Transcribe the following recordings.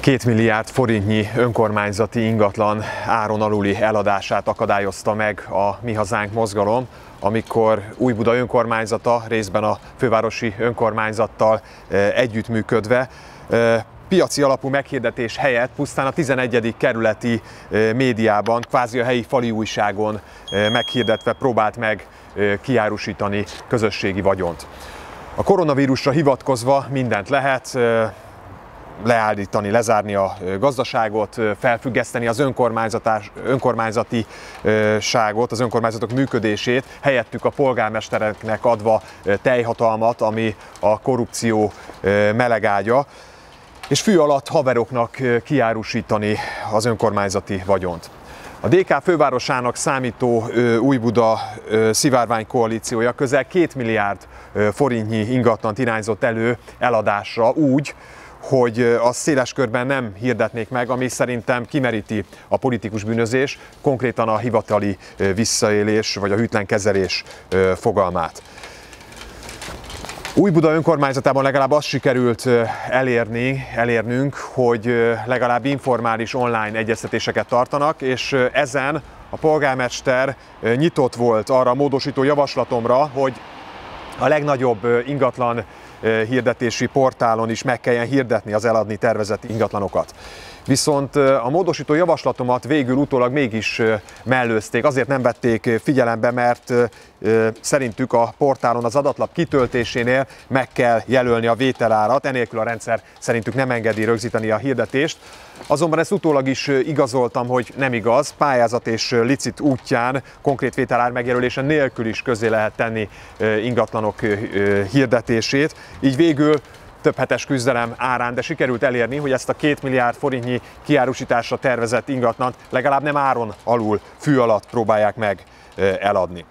Két milliárd forintnyi önkormányzati ingatlan áron aluli eladását akadályozta meg a Mi Hazánk mozgalom, amikor Újbuda önkormányzata részben a fővárosi önkormányzattal eh, együttműködve eh, piaci alapú meghirdetés helyett pusztán a 11. kerületi eh, médiában, kvázi a helyi fali újságon meghirdetve próbált meg kiárusítani közösségi vagyont. A koronavírusra hivatkozva mindent lehet, leállítani, lezárni a gazdaságot, felfüggeszteni az önkormányzatiságot, az önkormányzatok működését, helyettük a polgármestereknek adva teljhatalmat, ami a korrupció melegágya, és fű alatt haveroknak kiárusítani az önkormányzati vagyont. A DK fővárosának számító Újbuda szivárvány koalíciója közel 2 milliárd forintnyi ingatlant irányzott elő eladásra úgy, hogy azt széles körben nem hirdetnék meg, ami szerintem kimeríti a politikus bűnözés, konkrétan a hivatali visszaélés vagy a hűtlen kezelés fogalmát. Új-Buda önkormányzatában legalább azt sikerült elérni, elérnünk, hogy legalább informális online egyeztetéseket tartanak, és ezen a polgármester nyitott volt arra a módosító javaslatomra, hogy a legnagyobb ingatlan hirdetési portálon is meg kelljen hirdetni az eladni tervezett ingatlanokat. Viszont a módosító javaslatomat végül utólag mégis mellőzték, azért nem vették figyelembe, mert szerintük a portálon az adatlap kitöltésénél meg kell jelölni a vételárat, enélkül a rendszer szerintük nem engedi rögzíteni a hirdetést. Azonban ezt utólag is igazoltam, hogy nem igaz, pályázat és licit útján konkrét vételár megjelölése nélkül is közé lehet tenni ingatlanok hirdetését. Így végül több hetes küzdelem árán, de sikerült elérni, hogy ezt a két milliárd forintnyi kiárusításra tervezett ingatlant legalább nem áron alul, fű alatt próbálják meg eladni.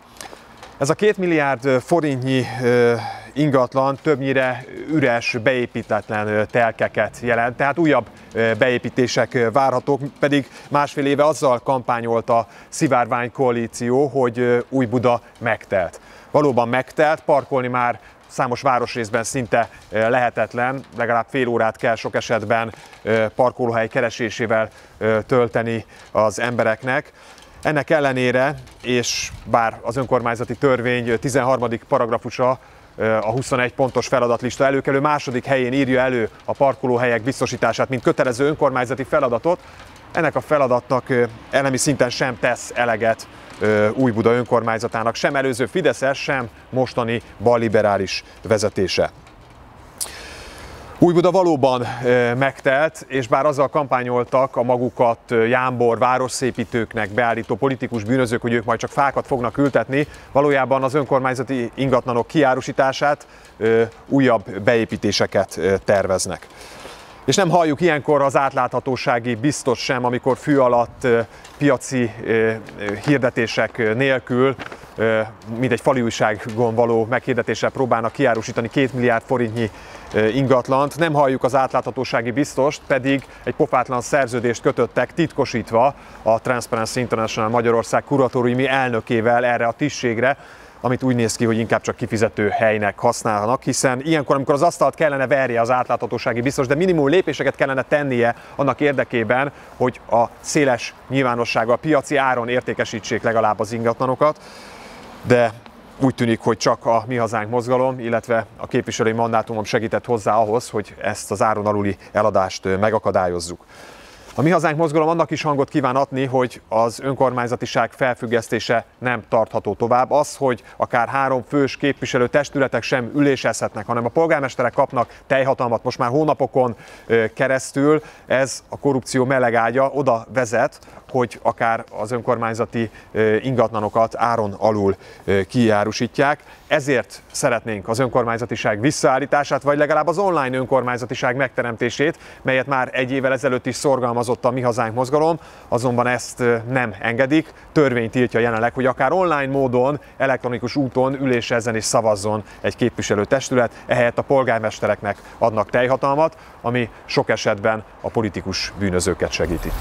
Ez a két milliárd forintnyi ingatlan többnyire üres, beépítetlen telkeket jelent, tehát újabb beépítések várhatók, pedig másfél éve azzal kampányolt a Szivárvány koalíció, hogy Új Buda megtelt. Valóban megtelt, parkolni már számos városrészben szinte lehetetlen, legalább fél órát kell sok esetben parkolóhely keresésével tölteni az embereknek. Ennek ellenére, és bár az önkormányzati törvény 13. paragrafusa a 21 pontos feladatlista előkelő második helyén írja elő a parkolóhelyek biztosítását, mint kötelező önkormányzati feladatot, ennek a feladatnak elemi szinten sem tesz eleget új Buda önkormányzatának, sem előző Fideszes, sem mostani balliberális vezetése. Újbuda valóban megtelt, és bár azzal kampányoltak a magukat jámbor városszépítőknek beállító politikus bűnözők, hogy ők majd csak fákat fognak ültetni, valójában az önkormányzati ingatlanok kiárusítását, újabb beépítéseket terveznek. És nem halljuk ilyenkor az átláthatósági biztos sem, amikor fű alatt piaci hirdetések nélkül, mint egy fali újságon való meghirdetéssel próbálnak kiárusítani két milliárd forintnyi ingatlant. Nem halljuk az átláthatósági biztost, pedig egy pofátlan szerződést kötöttek titkosítva a Transparency International Magyarország kuratóriumi elnökével erre a tisztségre, amit úgy néz ki, hogy inkább csak kifizető helynek használnak, hiszen ilyenkor, amikor az asztalt kellene verje az átláthatósági biztos, de minimum lépéseket kellene tennie annak érdekében, hogy a széles a piaci áron értékesítsék legalább az ingatlanokat, de úgy tűnik, hogy csak a Mi Hazánk mozgalom, illetve a képviselői mandátumom segített hozzá ahhoz, hogy ezt az áron aluli eladást megakadályozzuk. A Mi Hazánk mozgalom annak is hangot kíván adni, hogy az önkormányzatiság felfüggesztése nem tartható tovább. Az, hogy akár három fős képviselő testületek sem ülésezhetnek, hanem a polgármesterek kapnak teljhatalmat most már hónapokon keresztül, ez a korrupció melegágya oda vezet, hogy akár az önkormányzati ingatlanokat áron alul kijárusítják. Ezért szeretnénk az önkormányzatiság visszaállítását, vagy legalább az online önkormányzatiság megteremtését, melyet már egy évvel ezelőtt is szorgalmazott a Mi Hazánk mozgalom, azonban ezt nem engedik. Törvény tiltja jelenleg, hogy akár online módon, elektronikus úton ülésezzen és szavazzon egy képviselőtestület, ehelyett a polgármestereknek adnak teljhatalmat, ami sok esetben a politikus bűnözőket segíti.